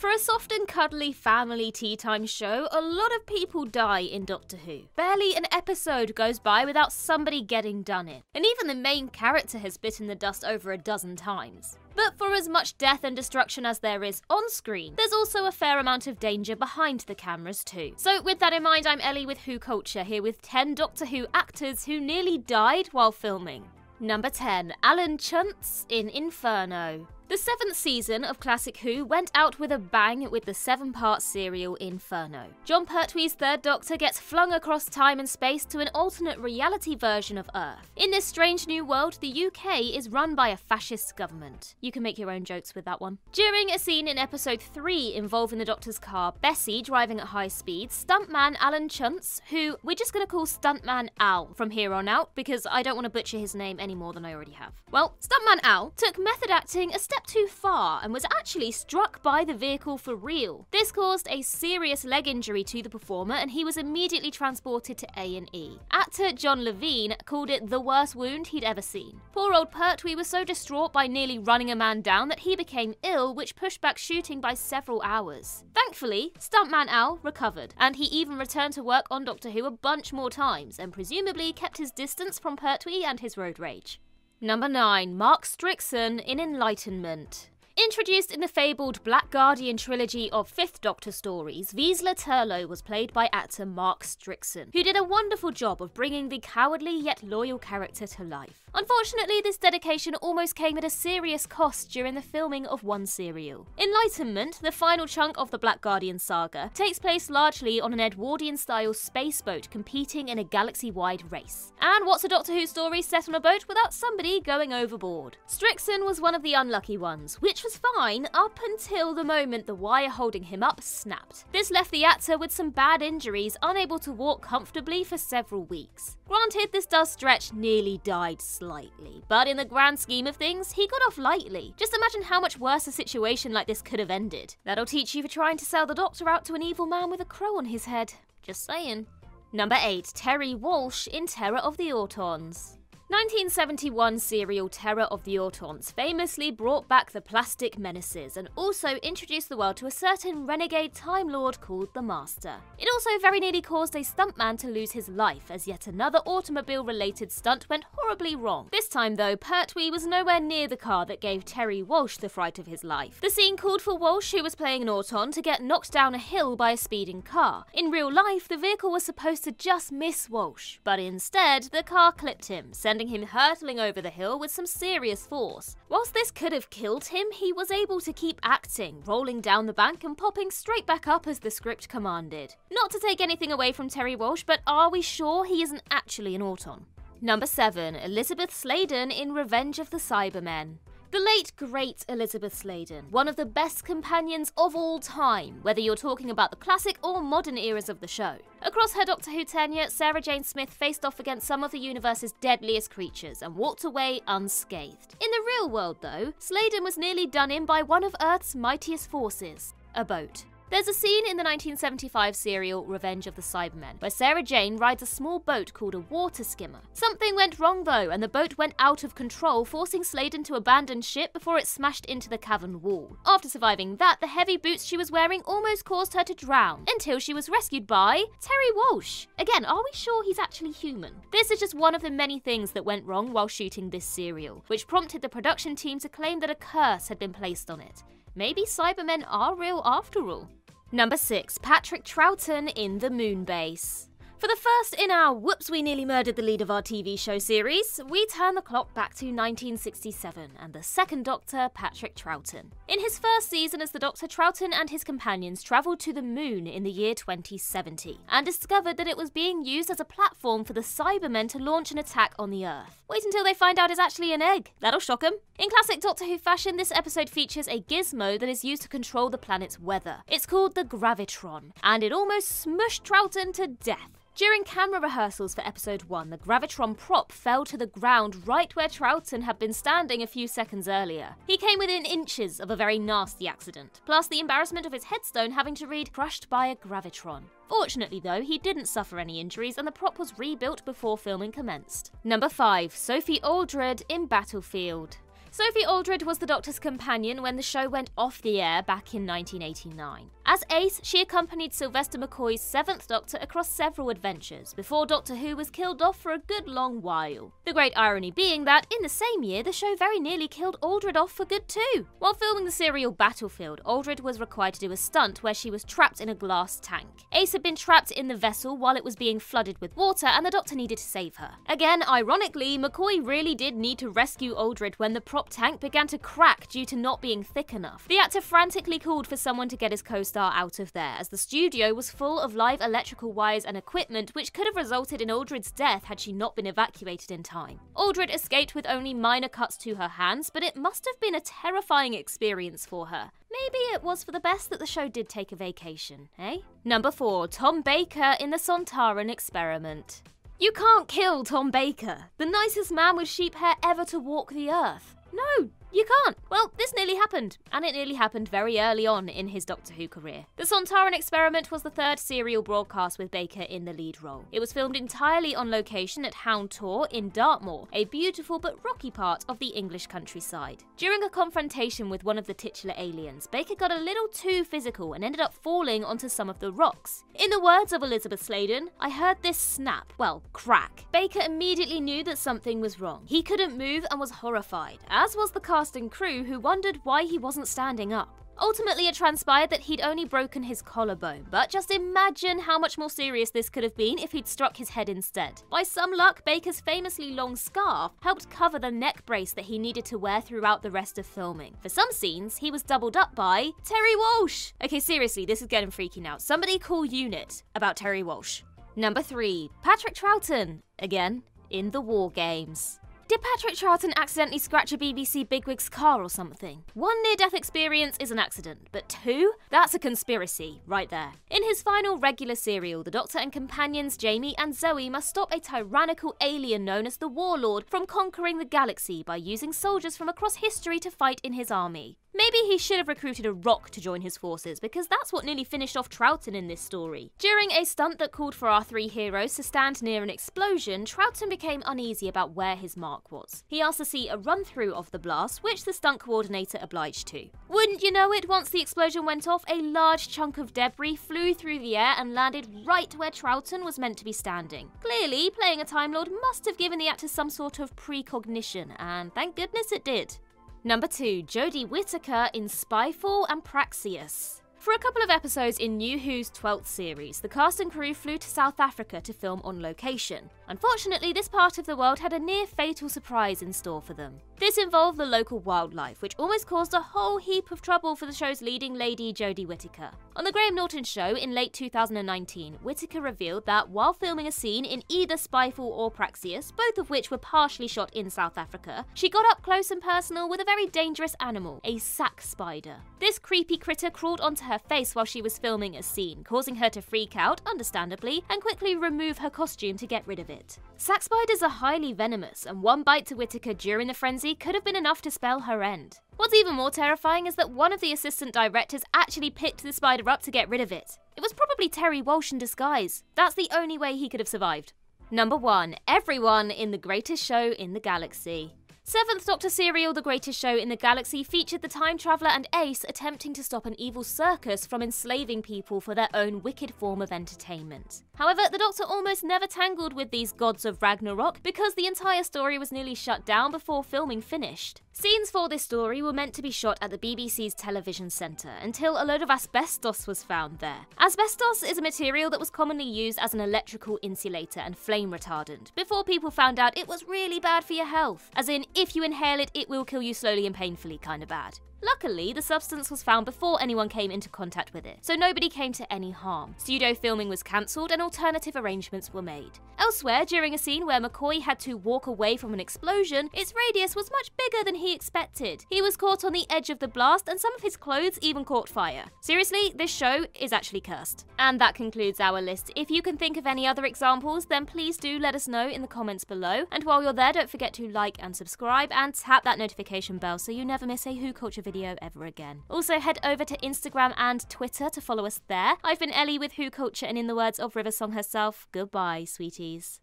For a soft and cuddly family tea time show, a lot of people die in Doctor Who. Barely an episode goes by without somebody getting done in. And even the main character has bitten the dust over a dozen times. But for as much death and destruction as there is on screen, there's also a fair amount of danger behind the cameras too. So with that in mind, I'm Ellie with Who Culture here with 10 Doctor Who actors who nearly died while filming. Number 10, Alan Chuntz in Inferno. The seventh season of Classic Who went out with a bang with the seven part serial Inferno. Jon Pertwee's third Doctor gets flung across time and space to an alternate reality version of Earth. In this strange new world, the UK is run by a fascist government. You can make your own jokes with that one. During a scene in episode 3 involving the Doctor's car, Bessie driving at high speed, stuntman Alan Chuntz, who we're just going to call Stuntman Al from here on out because I don't want to butcher his name any more than I already have. Well, Stuntman Al took method acting a step too far and was actually struck by the vehicle for real. This caused a serious leg injury to the performer and he was immediately transported to A&E. Actor John Levene called it the worst wound he'd ever seen. Poor old Pertwee was so distraught by nearly running a man down that he became ill which pushed back shooting by several hours. Thankfully, stuntman Al recovered and he even returned to work on Doctor Who a bunch more times and presumably kept his distance from Pertwee and his road rage. Number 9. Mark Strickson in Enlightenment. Introduced in the fabled Black Guardian trilogy of Fifth Doctor stories, Vislor Turlough was played by actor Mark Strickson, who did a wonderful job of bringing the cowardly yet loyal character to life. Unfortunately, this dedication almost came at a serious cost during the filming of one serial. Enlightenment, the final chunk of the Black Guardian saga, takes place largely on an Edwardian-style spaceboat competing in a galaxy-wide race. And what's a Doctor Who story set on a boat without somebody going overboard? Strickson was one of the unlucky ones, which was fine up until the moment the wire holding him up snapped. This left the actor with some bad injuries, unable to walk comfortably for several weeks. Granted, this does stretch nearly died slightly, but in the grand scheme of things, he got off lightly. Just imagine how much worse a situation like this could have ended. That'll teach you for trying to sell the doctor out to an evil man with a crow on his head. Just saying. Number 8. Terry Walsh in Terror of the Autons. 1971 serial Terror of the Autons famously brought back the plastic menaces and also introduced the world to a certain renegade Time Lord called the Master. It also very nearly caused a stuntman to lose his life as yet another automobile related stunt went horribly wrong. This time though, Pertwee was nowhere near the car that gave Terry Walsh the fright of his life. The scene called for Walsh, who was playing an Auton, to get knocked down a hill by a speeding car. In real life, the vehicle was supposed to just miss Walsh, but instead, the car clipped him, sending sending him hurtling over the hill with some serious force. Whilst this could have killed him, he was able to keep acting, rolling down the bank and popping straight back up as the script commanded. Not to take anything away from Terry Walsh, but are we sure he isn't actually an Auton? Number 7. Elizabeth Sladen in Revenge of the Cybermen. The late, great Elizabeth Sladen, one of the best companions of all time, whether you're talking about the classic or modern eras of the show. Across her Doctor Who tenure, Sarah Jane Smith faced off against some of the universe's deadliest creatures and walked away unscathed. In the real world, though, Sladen was nearly done in by one of Earth's mightiest forces a boat. There's a scene in the 1975 serial Revenge of the Cybermen where Sarah Jane rides a small boat called a water skimmer. Something went wrong though, and the boat went out of control, forcing Sladen to abandon ship before it smashed into the cavern wall. After surviving that, the heavy boots she was wearing almost caused her to drown, until she was rescued by Terry Walsh. Again, are we sure he's actually human? This is just one of the many things that went wrong while shooting this serial, which prompted the production team to claim that a curse had been placed on it. Maybe Cybermen are real after all. Number 6. Patrick Troughton in The Moonbase. For the first in our Whoops, We Nearly Murdered the Lead of Our TV Show series, we turn the clock back to 1967 and the second Doctor, Patrick Troughton. In his first season as the Doctor, Troughton and his companions travelled to the moon in the year 2070 and discovered that it was being used as a platform for the Cybermen to launch an attack on the Earth. Wait until they find out it's actually an egg. That'll shock them. In classic Doctor Who fashion, this episode features a gizmo that is used to control the planet's weather. It's called the Gravitron, and it almost smushed Troughton to death. During camera rehearsals for episode 1, the Gravitron prop fell to the ground right where Troughton had been standing a few seconds earlier. He came within inches of a very nasty accident, plus the embarrassment of his headstone having to read crushed by a Gravitron. Fortunately though, he didn't suffer any injuries and the prop was rebuilt before filming commenced. Number 5. Sophie Aldred in Battlefield. Sophie Aldred was the Doctor's companion when the show went off the air back in 1989. As Ace, she accompanied Sylvester McCoy's Seventh Doctor across several adventures before Doctor Who was killed off for a good long while. The great irony being that, in the same year, the show very nearly killed Aldred off for good too. While filming the serial Battlefield, Aldred was required to do a stunt where she was trapped in a glass tank. Ace had been trapped in the vessel while it was being flooded with water, and the Doctor needed to save her. Again, ironically, McCoy really did need to rescue Aldred when the prop tank began to crack due to not being thick enough. The actor frantically called for someone to get his co star out of there, as the studio was full of live electrical wires and equipment, which could have resulted in Aldred's death had she not been evacuated in time. Aldred escaped with only minor cuts to her hands, but it must have been a terrifying experience for her. Maybe it was for the best that the show did take a vacation, eh? Number 4 Tom Baker in the Sontaran experiment. You can't kill Tom Baker, the nicest man with sheep hair ever to walk the earth. No, you can't. Well, this nearly happened, and it nearly happened very early on in his Doctor Who career. The Sontaran Experiment was the third serial broadcast with Baker in the lead role. It was filmed entirely on location at Hound Tor in Dartmoor, a beautiful but rocky part of the English countryside. During a confrontation with one of the titular aliens, Baker got a little too physical and ended up falling onto some of the rocks. In the words of Elizabeth Sladen, I heard this snap, well, crack. Baker immediately knew that something was wrong. He couldn't move and was horrified, as was the cast and crew who wondered why he wasn't standing up. Ultimately, it transpired that he'd only broken his collarbone, but just imagine how much more serious this could have been if he'd struck his head instead. By some luck, Baker's famously long scarf helped cover the neck brace that he needed to wear throughout the rest of filming. For some scenes, he was doubled up by Terry Walsh! Okay, seriously, this is getting freaky now. Somebody call UNIT about Terry Walsh. Number 3. Patrick Troughton. Again, in the War Games. Did Patrick Troughton accidentally scratch a BBC bigwig's car or something? One near death experience is an accident, but two? That's a conspiracy, right there. In his final regular serial, the Doctor and companions Jamie and Zoe must stop a tyrannical alien known as the Warlord from conquering the galaxy by using soldiers from across history to fight in his army. Maybe he should have recruited a rock to join his forces, because that's what nearly finished off Troughton in this story. During a stunt that called for our three heroes to stand near an explosion, Troughton became uneasy about where his mark was. He asked to see a run through of the blast, which the stunt coordinator obliged to. Wouldn't you know it, once the explosion went off, a large chunk of debris flew through the air and landed right where Troughton was meant to be standing. Clearly, playing a Time Lord must have given the actor some sort of precognition, and thank goodness it did. Number 2, Jodie Whittaker in Spyfall and Praxeus. For a couple of episodes in New Who's 12th series, the cast and crew flew to South Africa to film on location. Unfortunately, this part of the world had a near fatal surprise in store for them. This involved the local wildlife, which almost caused a whole heap of trouble for the show's leading lady, Jodie Whittaker. On the Graham Norton show in late 2019, Whittaker revealed that while filming a scene in either Spyfall or Praxeus, both of which were partially shot in South Africa, she got up close and personal with a very dangerous animal, a sac spider. This creepy critter crawled onto her face while she was filming a scene, causing her to freak out, understandably, and quickly remove her costume to get rid of it. Sac spiders are highly venomous, and one bite to Whittaker during the frenzy could have been enough to spell her end. What's even more terrifying is that one of the assistant directors actually picked the spider up to get rid of it. It was probably Terry Walsh in disguise. That's the only way he could have survived. Number 1. Everyone in the greatest show in the galaxy. Seventh Doctor serial The Greatest Show in the Galaxy featured the time traveler and Ace attempting to stop an evil circus from enslaving people for their own wicked form of entertainment. However, the Doctor almost never tangled with these gods of Ragnarok because the entire story was nearly shut down before filming finished. Scenes for this story were meant to be shot at the BBC's television centre until a load of asbestos was found there. Asbestos is a material that was commonly used as an electrical insulator and flame retardant before people found out it was really bad for your health, as in if you inhale it, it will kill you slowly and painfully kinda bad. Luckily, the substance was found before anyone came into contact with it, so nobody came to any harm. Pseudo filming was cancelled and alternative arrangements were made. Elsewhere, during a scene where McCoy had to walk away from an explosion, its radius was much bigger than he expected. He was caught on the edge of the blast and some of his clothes even caught fire. Seriously, this show is actually cursed. And that concludes our list. If you can think of any other examples, then please do let us know in the comments below. And while you're there, don't forget to like and subscribe and tap that notification bell so you never miss a Who Culture video video ever again. Also, head over to Instagram and Twitter to follow us there. I've been Ellie with Who Culture, and in the words of River Song herself, goodbye, sweeties.